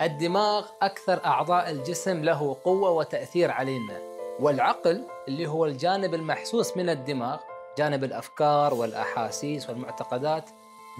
الدماغ أكثر أعضاء الجسم له قوة وتأثير علينا. والعقل اللي هو الجانب المحسوس من الدماغ جانب الأفكار والأحاسيس والمعتقدات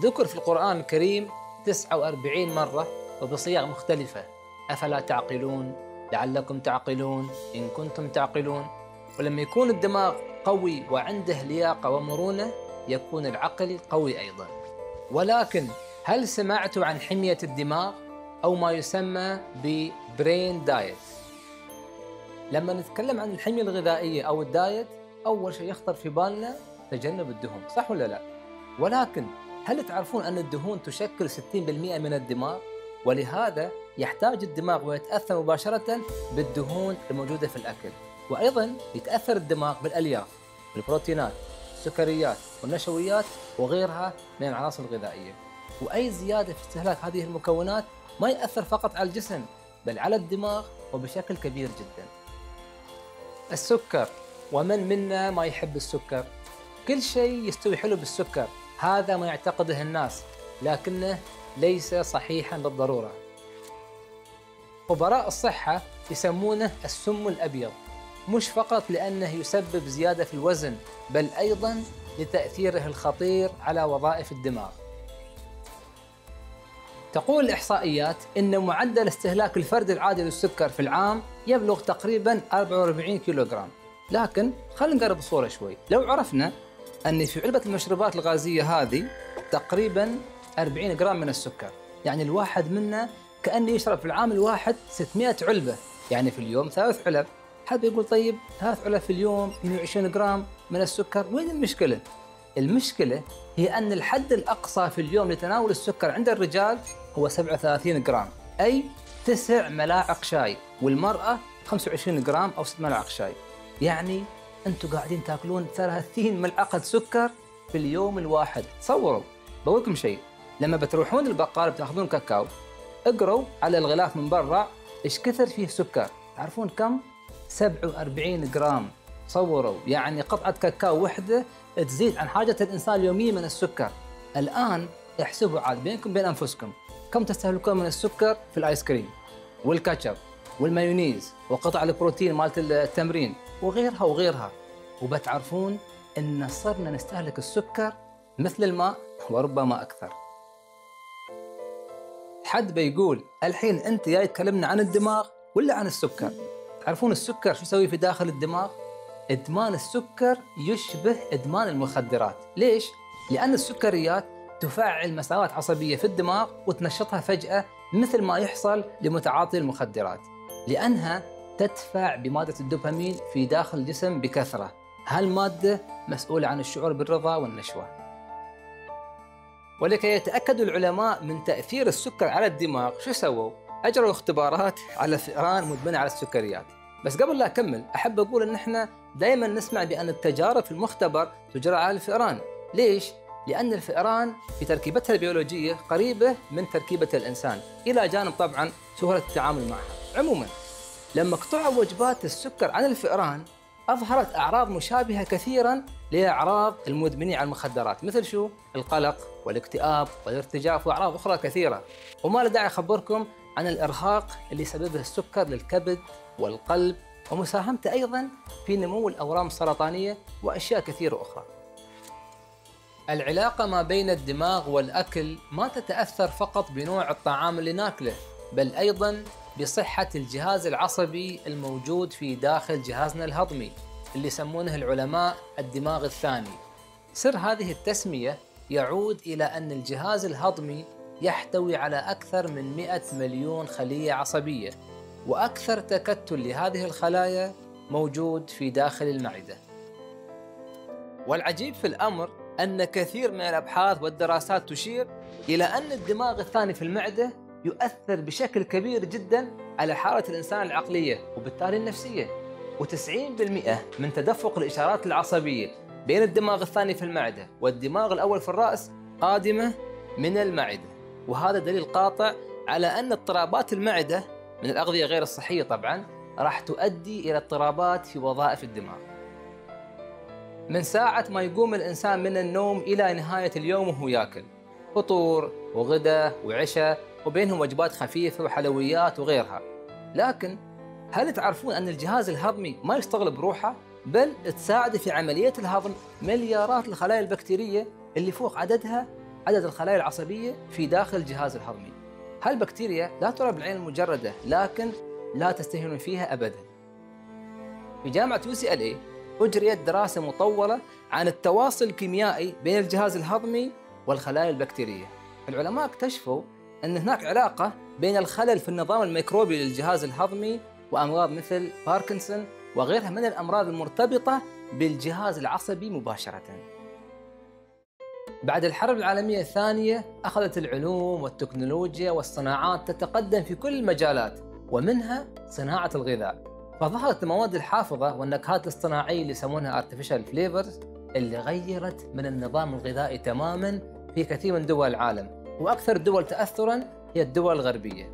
ذكر في القرآن الكريم 49 مرة وبصيغ مختلفة. أفلا تعقلون؟ لعلكم تعقلون؟ إن كنتم تعقلون. ولما يكون الدماغ قوي وعنده لياقة ومرونة يكون العقل قوي أيضا. ولكن هل سمعتوا عن حمية الدماغ؟ أو ما يسمى ببرين دايت لما نتكلم عن الحمية الغذائية أو الدايت أول شيء يخطر في بالنا تجنب الدهون صح ولا لا؟ ولكن هل تعرفون أن الدهون تشكل 60% من الدماغ؟ ولهذا يحتاج الدماغ ويتأثر مباشرة بالدهون الموجودة في الأكل وأيضا يتأثر الدماغ بالألياف البروتينات السكريات والنشويات وغيرها من العناصر الغذائية وأي زيادة في استهلاك هذه المكونات ما يأثر فقط على الجسم بل على الدماغ وبشكل كبير جدا. السكر ومن منا ما يحب السكر؟ كل شيء يستوي حلو بالسكر هذا ما يعتقده الناس لكنه ليس صحيحا بالضرورة. خبراء الصحة يسمونه السم الأبيض مش فقط لأنه يسبب زيادة في الوزن بل أيضا لتأثيره الخطير على وظائف الدماغ. تقول الإحصائيات أن معدل استهلاك الفرد العادي للسكر في العام يبلغ تقريبا 44 كيلوغرام. لكن خلينا نقرب الصورة شوي. لو عرفنا أن في علبة المشروبات الغازية هذه تقريبا 40 جرام من السكر يعني الواحد منا كأنه يشرب في العام الواحد 600 علبة يعني في اليوم ثلاث علب. حد يقول طيب ثلاث علب في اليوم 120 جرام من السكر؟ وين المشكلة؟ المشكلة هي أن الحد الأقصى في اليوم لتناول السكر عند الرجال هو 37 جرام. أي تسع ملاعق شاي والمرأة 25 جرام أو 6 ملاعق شاي. يعني أنتم قاعدين تاكلون 30 ملعقة سكر في اليوم الواحد. تصوروا بقول لكم شيء لما بتروحون البقال بتاخذون كاكاو اقروا على الغلاف من برا إيش كثر فيه سكر. تعرفون كم؟ 47 جرام. تصوروا يعني قطعة كاكاو وحدة تزيد عن حاجة الإنسان اليومية من السكر. الآن احسبوا عاد بينكم بين أنفسكم. كم تستهلكون من السكر في الآيس كريم والكاتشب والمايونيز وقطع البروتين مالت التمرين وغيرها وغيرها وبتعرفون إن صرنا نستهلك السكر مثل الماء وربما أكثر. حد بيقول الحين أنت جاي تكلمنا عن الدماغ ولا عن السكر؟ تعرفون السكر شو يسوي في داخل الدماغ؟ إدمان السكر يشبه إدمان المخدرات، ليش؟ لأن السكريات تفعل مسارات عصبية في الدماغ وتنشطها فجأة مثل ما يحصل لمتعاطي المخدرات، لأنها تدفع بمادة الدوبامين في داخل الجسم بكثرة، هالمادة مسؤولة عن الشعور بالرضا والنشوة. ولكي يتاكد العلماء من تأثير السكر على الدماغ، شو سووا؟ أجروا اختبارات على فئران مدمنة على السكريات. بس قبل لا أكمل أحب أقول إن إحنا دائما نسمع بأن التجارب في المختبر تجرى على الفئران، ليش؟ لأن الفئران في تركيبتها البيولوجية قريبة من تركيبة الإنسان إلى جانب طبعا سهولة التعامل معها. عموما لما قطعوا وجبات السكر عن الفئران أظهرت أعراض مشابهة كثيرا لأعراض المدمنين على المخدرات مثل شو؟ القلق والاكتئاب والارتجاف وأعراض أخرى كثيرة. وما له داعي أخبركم عن الإرهاق اللي يسببه السكر للكبد والقلب ومساهمته أيضا في نمو الأورام السرطانية وأشياء كثيرة أخرى. العلاقة ما بين الدماغ والأكل ما تتأثر فقط بنوع الطعام اللي ناكله بل أيضا بصحة الجهاز العصبي الموجود في داخل جهازنا الهضمي اللي يسمونه العلماء الدماغ الثاني. سر هذه التسمية يعود إلى أن الجهاز الهضمي يحتوي على أكثر من 100 مليون خلية عصبية وأكثر تكتل لهذه الخلايا موجود في داخل المعدة. والعجيب في الأمر أن كثير من الأبحاث والدراسات تشير إلى أن الدماغ الثاني في المعدة يؤثر بشكل كبير جدا على حالة الإنسان العقلية وبالتالي النفسية. و90% من تدفق الإشارات العصبية بين الدماغ الثاني في المعدة والدماغ الأول في الرأس قادمة من المعدة. وهذا دليل قاطع على أن اضطرابات المعدة من الأغذية غير الصحية طبعا راح تؤدي إلى اضطرابات في وظائف الدماغ. من ساعة ما يقوم الإنسان من النوم إلى نهاية اليوم وهو ياكل. فطور وغدا وعشاء وبينهم وجبات خفيفة وحلويات وغيرها. لكن هل تعرفون أن الجهاز الهضمي ما يشتغل بروحه؟ بل تساعد في عملية الهضم مليارات الخلايا البكتيرية اللي فوق عددها عدد الخلايا العصبية في داخل الجهاز الهضمي. هالبكتيريا لا ترى بالعين المجردة لكن لا تستهين فيها أبدا. في جامعة يو سي إل أجريت دراسة مطولة عن التواصل الكيميائي بين الجهاز الهضمي والخلايا البكتيرية. العلماء اكتشفوا أن هناك علاقة بين الخلل في النظام الميكروبي للجهاز الهضمي وأمراض مثل باركنسون وغيرها من الأمراض المرتبطة بالجهاز العصبي مباشرة. بعد الحرب العالمية الثانية أخذت العلوم والتكنولوجيا والصناعات تتقدم في كل المجالات ومنها صناعة الغذاء. فظهرت المواد الحافظة والنكهات الاصطناعية اللي يسمونها artificial flavors اللي غيرت من النظام الغذائي تماما في كثير من دول العالم. وأكثر الدول تأثرا هي الدول الغربية.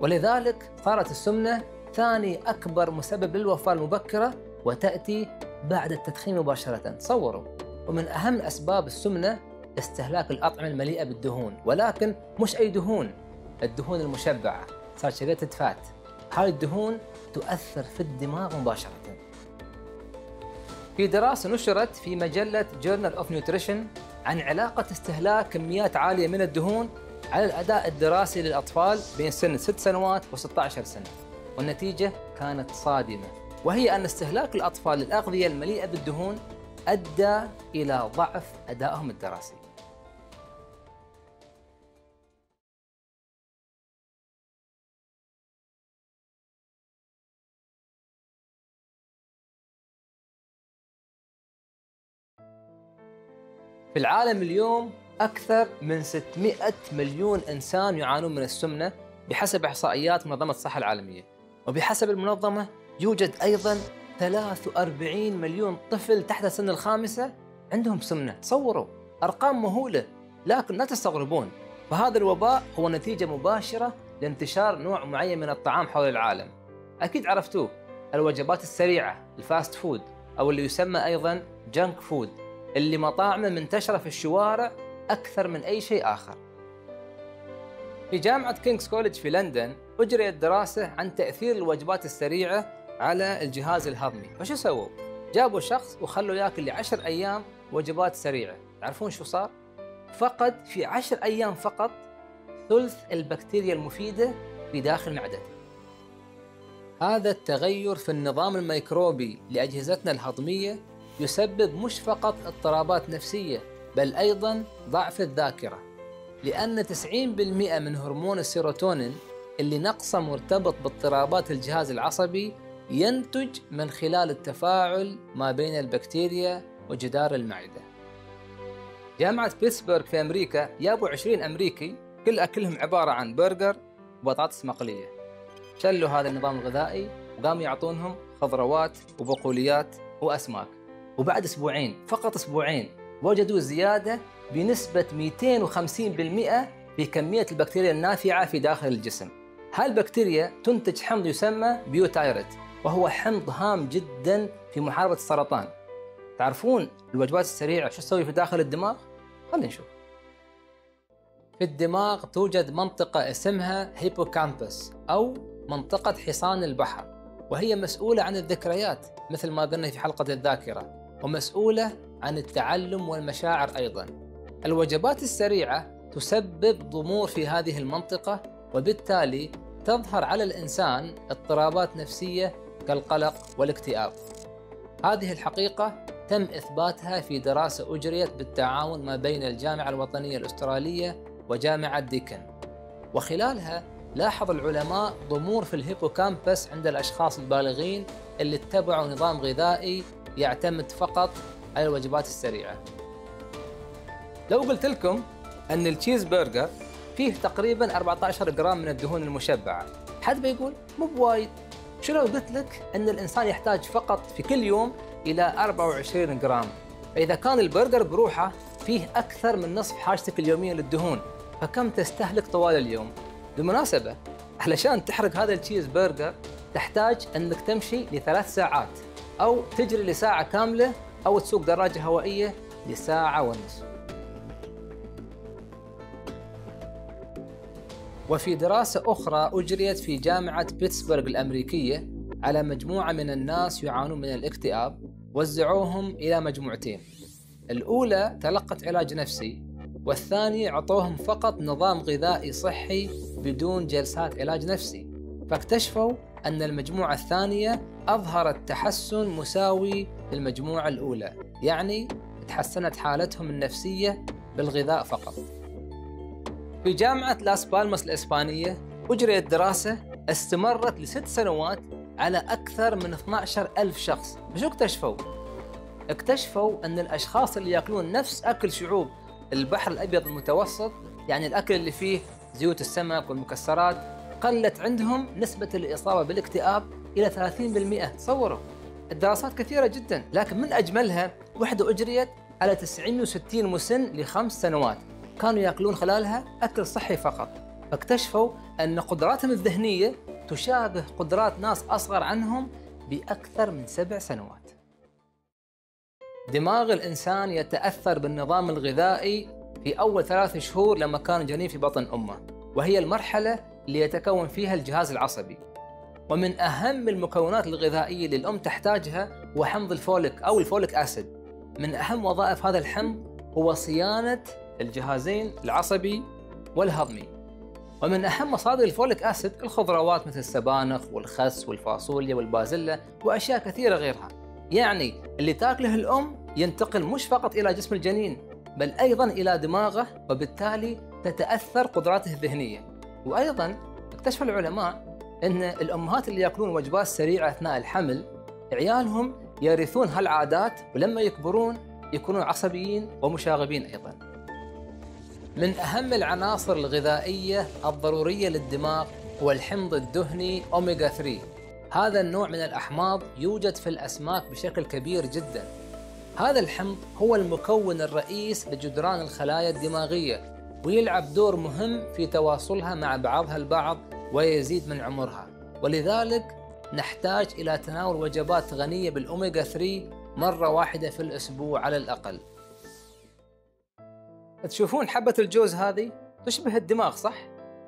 ولذلك صارت السمنة ثاني أكبر مسبب للوفاة المبكرة وتأتي بعد التدخين مباشرة. تصوروا ومن أهم أسباب السمنة استهلاك الأطعمة المليئة بالدهون. ولكن مش أي دهون الدهون المشبعة ساتشريتد فات هاي الدهون تؤثر في الدماغ مباشرة. في دراسة نشرت في مجلة Journal of Nutrition عن علاقة استهلاك كميات عالية من الدهون على الأداء الدراسي للأطفال بين سن 6 سنوات و16 سنة والنتيجة كانت صادمة. وهي أن استهلاك الأطفال للأغذية المليئة بالدهون أدى إلى ضعف أدائهم الدراسي. في العالم اليوم أكثر من 600 مليون إنسان يعانون من السمنة بحسب إحصائيات منظمة الصحة العالمية. وبحسب المنظمة يوجد أيضا 43 مليون طفل تحت سن الخامسة عندهم سمنة. تصوروا أرقام مهولة لكن لا تستغربون. فهذا الوباء هو نتيجة مباشرة لانتشار نوع معين من الطعام حول العالم. أكيد عرفتوه الوجبات السريعة ال fast food أو اللي يسمى أيضا junk food اللي مطاعمه منتشرة في الشوارع أكثر من أي شيء آخر في جامعة كينغز كوليدج في لندن أجريت دراسة عن تأثير الوجبات السريعة على الجهاز الهضمي فشو سووا؟ جابوا شخص وخلوا ياكل لعشر أيام وجبات سريعة تعرفون شو صار؟ فقد في عشر أيام فقط ثلث البكتيريا المفيدة في داخل معدته هذا التغير في النظام الميكروبي لأجهزتنا الهضمية يسبب مش فقط اضطرابات نفسية بل أيضا ضعف الذاكرة. لأن 90% من هرمون السيروتونين اللي نقصه مرتبط باضطرابات الجهاز العصبي ينتج من خلال التفاعل ما بين البكتيريا وجدار المعدة. جامعة بيتسبرغ في أمريكا جابوا 20 أمريكي كل أكلهم عبارة عن برجر وبطاطس مقلية. شلوا هذا النظام الغذائي وقاموا يعطونهم خضروات وبقوليات وأسماك. وبعد أسبوعين فقط أسبوعين وجدوا زيادة بنسبة 250% في كمية البكتيريا النافعة في داخل الجسم. هالبكتيريا تنتج حمض يسمى butyrate وهو حمض هام جدا في محاربة السرطان. تعرفون الوجبات السريعة شو تسوي في داخل الدماغ؟ خلينا نشوف. في الدماغ توجد منطقة اسمها hippocampus أو منطقة حصان البحر وهي مسؤولة عن الذكريات مثل ما قلنا في حلقة الذاكرة. ومسؤولة عن التعلم والمشاعر أيضا. الوجبات السريعة تسبب ضمور في هذه المنطقة وبالتالي تظهر على الإنسان اضطرابات نفسية كالقلق والاكتئاب. هذه الحقيقة تم إثباتها في دراسة أجريت بالتعاون ما بين الجامعة الوطنية الأسترالية وجامعة ديكن. وخلالها لاحظ العلماء ضمور في ال hippocampus عند الأشخاص البالغين اللي اتبعوا نظام غذائي يعتمد فقط على الوجبات السريعة. لو قلت لكم أن التشيز برجر فيه تقريبا 14 جرام من الدهون المشبعة حد بيقول مب وايد. شو لو قلت لك أن الإنسان يحتاج فقط في كل يوم إلى 24 جرام؟ فإذا كان البرجر بروحه فيه أكثر من نصف حاجتك اليومية للدهون فكم تستهلك طوال اليوم؟ بالمناسبة علشان تحرق هذا التشيز برجر تحتاج أنك تمشي لثلاث ساعات. أو تجري لساعة كاملة أو تسوق دراجة هوائية لساعة ونصف. وفي دراسة أخرى أجريت في جامعة بيتسبرغ الأمريكية على مجموعة من الناس يعانون من الاكتئاب وزعوهم إلى مجموعتين. الأولى تلقت علاج نفسي والثانية عطوهم فقط نظام غذائي صحي بدون جلسات علاج نفسي. فاكتشفوا أن المجموعة الثانية أظهرت تحسن مساوي للمجموعة الأولى يعني تحسنت حالتهم النفسية بالغذاء فقط في جامعة لاس بالماس الإسبانية أجريت دراسة استمرت لست سنوات على أكثر من 12 ألف شخص شو اكتشفوا؟ اكتشفوا أن الأشخاص اللي يأكلون نفس أكل شعوب البحر الأبيض المتوسط يعني الأكل اللي فيه زيوت السمك والمكسرات قلت عندهم نسبة الإصابة بالاكتئاب إلى 30% تصوروا الدراسات كثيرة جدا لكن من أجملها وحدة أجريت على 69 مسن لخمس سنوات. كانوا يأكلون خلالها أكل صحي فقط. فاكتشفوا أن قدراتهم الذهنية تشابه قدرات ناس أصغر عنهم بأكثر من سبع سنوات. دماغ الإنسان يتأثر بالنظام الغذائي في أول ثلاث شهور لما كان جنين في بطن أمه وهي المرحلة اللي يتكون فيها الجهاز العصبي. ومن أهم المكونات الغذائية اللي الأم تحتاجها هو حمض الفوليك أو الفوليك أسيد. من أهم وظائف هذا الحمض هو صيانة الجهازين العصبي والهضمي. ومن أهم مصادر الفوليك أسيد الخضروات مثل السبانخ والخس والفاصوليا والبازلة وأشياء كثيرة غيرها. يعني اللي تاكله الأم ينتقل مش فقط إلى جسم الجنين بل أيضا إلى دماغه وبالتالي تتأثر قدراته الذهنية. وأيضا اكتشف العلماء أن الأمهات اللي يأكلون وجبات سريعة أثناء الحمل عيالهم يرثون هالعادات ولما يكبرون يكونون عصبيين ومشاغبين أيضا. من أهم العناصر الغذائية الضرورية للدماغ هو الحمض الدهني أوميغا 3 هذا النوع من الأحماض يوجد في الأسماك بشكل كبير جدا. هذا الحمض هو المكون الرئيس لجدران الخلايا الدماغية. ويلعب دور مهم في تواصلها مع بعضها البعض ويزيد من عمرها. ولذلك نحتاج إلى تناول وجبات غنية بالأوميغا 3 مرة واحدة في الأسبوع على الأقل. تشوفون حبة الجوز هذه؟ تشبه الدماغ صح؟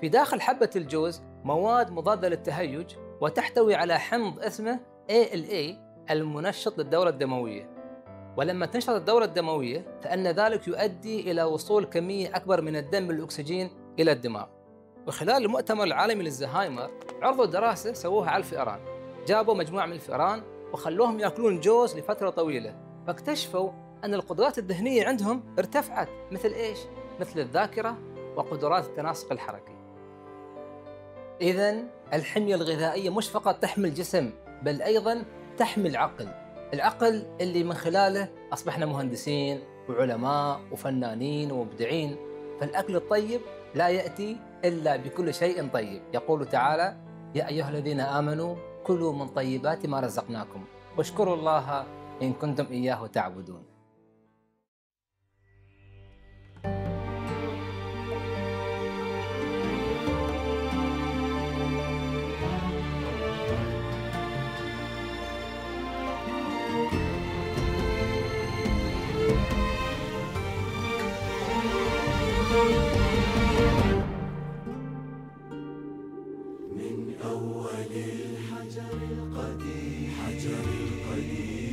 في داخل حبة الجوز مواد مضادة للتهيج وتحتوي على حمض اسمه ALA المنشط للدورة الدموية. ولما تنشط الدورة الدموية فإن ذلك يؤدي إلى وصول كمية أكبر من الدم بالأكسجين إلى الدماغ. وخلال المؤتمر العالمي للزهايمر عرضوا دراسة سووها على الفئران. جابوا مجموعة من الفئران وخلوهم يأكلون جوز لفترة طويلة. فاكتشفوا أن القدرات الذهنية عندهم ارتفعت مثل إيش؟ مثل الذاكرة وقدرات التناسق الحركي. إذا الحمية الغذائية مش فقط تحمي الجسم بل أيضا تحمي العقل. العقل اللي من خلاله أصبحنا مهندسين وعلماء وفنانين ومبدعين فالأكل الطيب لا يأتي إلا بكل شيء طيب. يقول تعالى يا أيها الذين آمنوا كلوا من طيبات ما رزقناكم واشكروا الله إن كنتم إياه تعبدون. حجر القديم